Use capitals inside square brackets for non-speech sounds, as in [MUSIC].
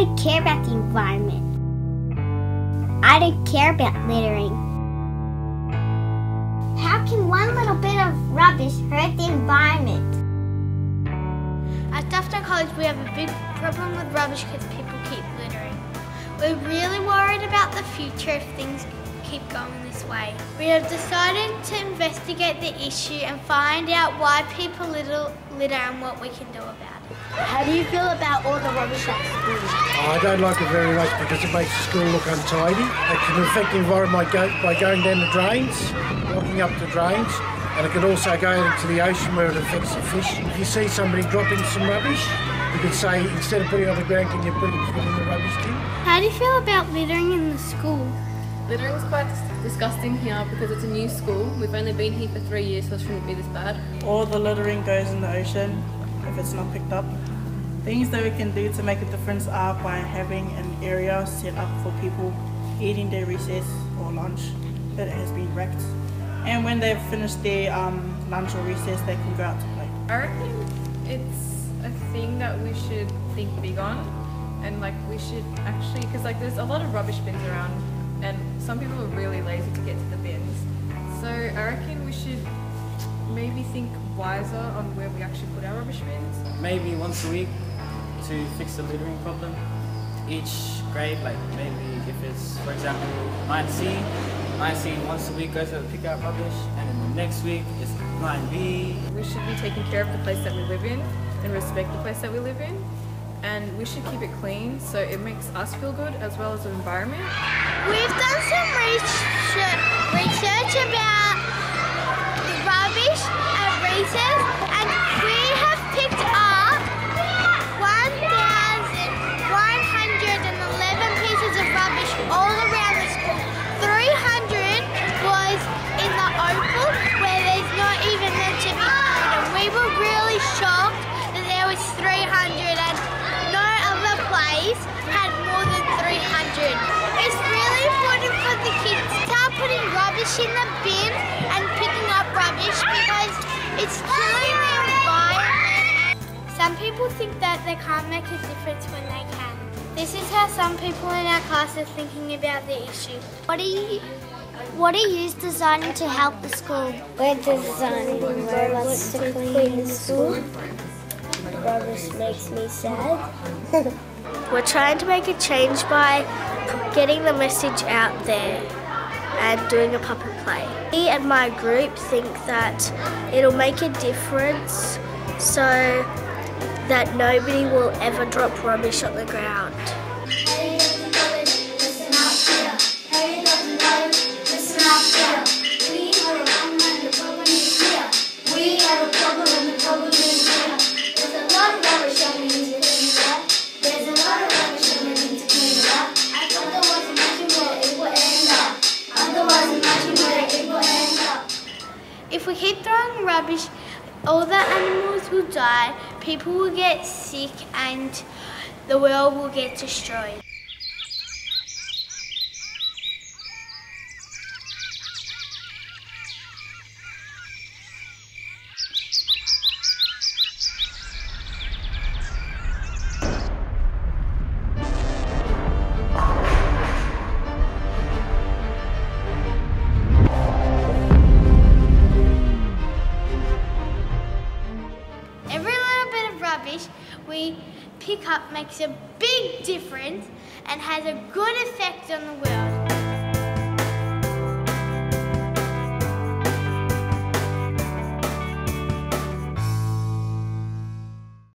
I don't care about the environment. I don't care about littering. How can one little bit of rubbish hurt the environment? At Doveton College, we have a big problem with rubbish because people keep littering. We're really worried about the future if things keep going this way. We have decided to investigate the issue and find out why people litter and what we can do about it. How do you feel about all the rubbish at school? Oh, I don't like it very much because it makes the school look untidy. It can affect the environment by going down the drains, blocking up the drains, and it can also go into the ocean where it affects the fish. If you see somebody dropping some rubbish, you could say instead of putting it on the ground, can you put it in the rubbish bin? How do you feel about littering in the school? Littering is quite disgusting here because it's a new school. We've only been here for three years, so it shouldn't be this bad. All the littering goes in the ocean if it's not picked up. Things that we can do to make a difference are by having an area set up for people eating their recess or lunch that has been wrecked. And when they've finished their um, lunch or recess, they can go out to play. I reckon it's a thing that we should think big on and like we should actually, because like there's a lot of rubbish bins around and some people are really lazy to get to the bins. So I reckon we should maybe think wiser on where we actually put our rubbish bins. Maybe once a week to fix the littering problem. Each grade, like maybe if it's, for example, 9C, 9C once a week goes to pick up rubbish, and then the next week it's 9B. We should be taking care of the place that we live in and respect the place that we live in. And we should keep it clean so it makes us feel good as well as the environment. We've done some research, research people think that they can't make a difference when they can. This is how some people in our class are thinking about the issue. What are you what are you designing to help the school? We're designing robots to clean the school. Rubbish makes me sad. [LAUGHS] We're trying to make a change by getting the message out there and doing a puppet play. Me and my group think that it'll make a difference so that nobody will ever drop rubbish on the ground. If we keep throwing rubbish, all the animals will die, people will get sick, and the world will get destroyed. Rubbish we pick up makes a big difference and has a good effect on the world.